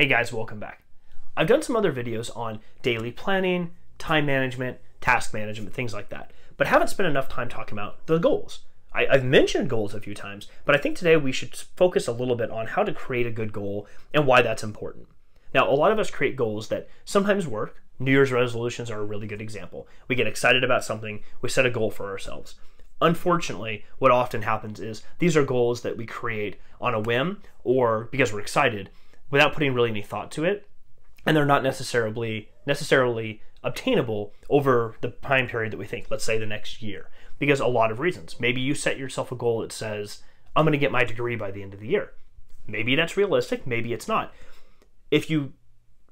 Hey guys, welcome back. I've done some other videos on daily planning, time management, task management, things like that, but haven't spent enough time talking about the goals. I, have mentioned goals a few times, but I think today we should focus a little bit on how to create a good goal and why that's important. Now, a lot of us create goals that sometimes work. New Year's resolutions are a really good example. We get excited about something, we set a goal for ourselves. Unfortunately, what often happens is these are goals that we create on a whim or because we're excited, without putting really any thought to it, and they're not necessarily necessarily obtainable over the time period that we think. Let's say the next year, because a lot of reasons. Maybe you set yourself a goal that says, "I'm going to get my degree by the end of the year." Maybe that's realistic. Maybe it's not. If you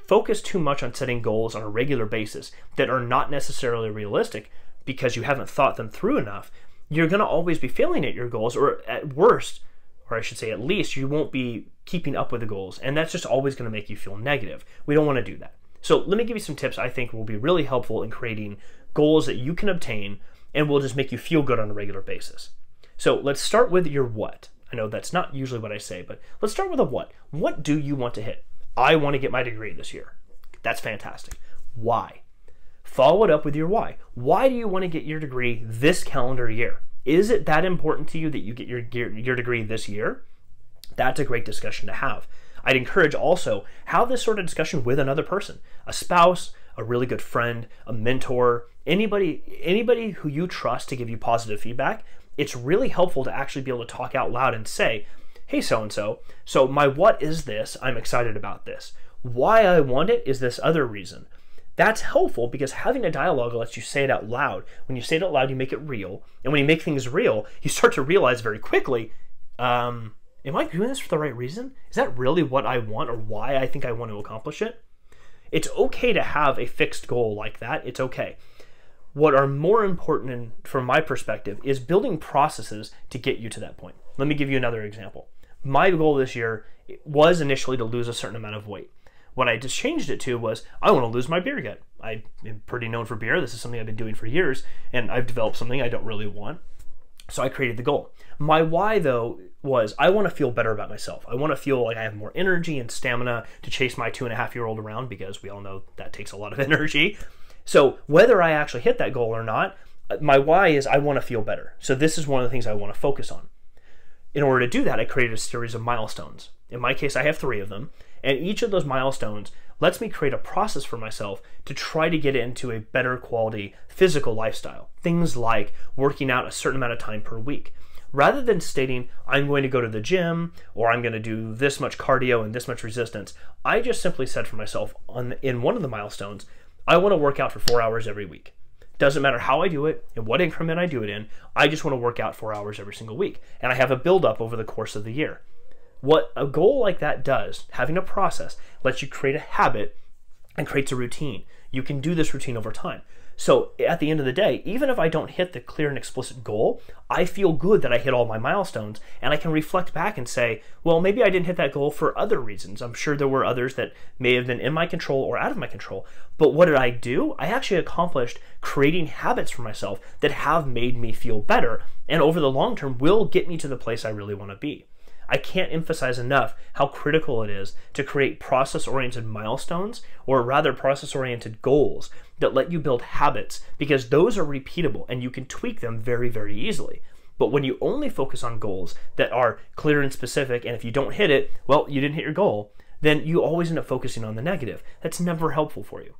focus too much on setting goals on a regular basis that are not necessarily realistic because you haven't thought them through enough, you're going to always be failing at your goals, or at worst, or I should say at least, you won't be keeping up with the goals. And that's just always going to make you feel negative. We don't want to do that. So let me give you some tips I think will be really helpful in creating goals that you can obtain and will just make you feel good on a regular basis. So let's start with your what. I know that's not usually what I say, but let's start with a what. What do you want to hit? I want to get my degree this year. That's fantastic. Why? Follow it up with your why. Why do you want to get your degree this calendar year? Is it that important to you that you get your, your, degree this year? That's a great discussion to have. I'd encourage also have this sort of discussion with another person, a spouse, a really good friend, a mentor, anybody anybody who you trust to give you positive feedback. It's really helpful to actually be able to talk out loud and say, "Hey so and so, so my what is this? I'm excited about this. Why I want it is this other reason. That's helpful because having a dialogue lets you say it out loud. When you say it out loud, you make it real. And when you make things real, you start to realize very quickly, um, am I doing this for the right reason? Is that really what I want or why I think I want to accomplish it? It's okay to have a fixed goal like that. It's okay. What are more important in, from my perspective is building processes to get you to that point. Let me give you another example. My goal this year was initially to lose a certain amount of weight. What I just changed it to was I want to lose my beer gut. I am pretty known for beer. This is something I've been doing for years, and I've developed something I don't really want. So I created the goal. My why, though, was I want to feel better about myself. I want to feel like I have more energy and stamina to chase my two and a half year old around because we all know that takes a lot of energy. So whether I actually hit that goal or not, my why is I want to feel better. So this is one of the things I want to focus on. In order to do that, I created a series of milestones. In my case, I have three of them. And each of those milestones lets me create a process for myself to try to get into a better quality physical lifestyle. Things like working out a certain amount of time per week. Rather than stating, I'm going to go to the gym or I'm going to do this much cardio and this much resistance, I just simply said for myself on, in one of the milestones, I want to work out for four hours every week. Doesn't matter how I do it and what increment I do it in, I just want to work out four hours every single week. And I have a build up over the course of the year. What a goal like that does, having a process, lets you create a habit and creates a routine. You can do this routine over time. So at the end of the day, even if I don't hit the clear and explicit goal, I feel good that I hit all my milestones and I can reflect back and say, well, maybe I didn't hit that goal for other reasons. I'm sure there were others that may have been in my control or out of my control. But what did I do? I actually accomplished creating habits for myself that have made me feel better and over the long term will get me to the place I really want to be. I can't emphasize enough how critical it is to create process oriented milestones, or rather, process oriented goals that let you build habits because those are repeatable and you can tweak them very, very easily. But when you only focus on goals that are clear and specific, and if you don't hit it, well, you didn't hit your goal, then you always end up focusing on the negative. That's never helpful for you.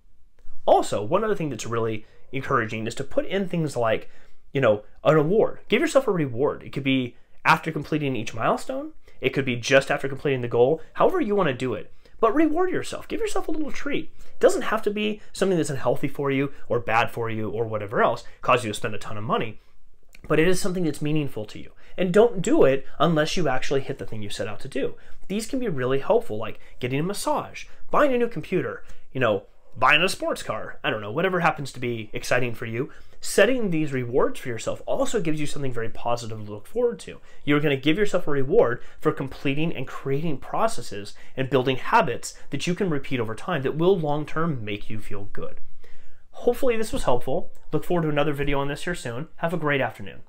Also, one other thing that's really encouraging is to put in things like, you know, an award. Give yourself a reward. It could be after completing each milestone. It could be just after completing the goal, however you want to do it. But reward yourself. Give yourself a little treat. It doesn't have to be something that's unhealthy for you or bad for you or whatever else, cause you to spend a ton of money. But it is something that's meaningful to you. And don't do it unless you actually hit the thing you set out to do. These can be really helpful, like getting a massage, buying a new computer, you know, buying a sports car, I don't know, whatever happens to be exciting for you, setting these rewards for yourself also gives you something very positive to look forward to. You're going to give yourself a reward for completing and creating processes and building habits that you can repeat over time that will long term make you feel good. Hopefully, this was helpful. Look forward to another video on this here soon. Have a great afternoon.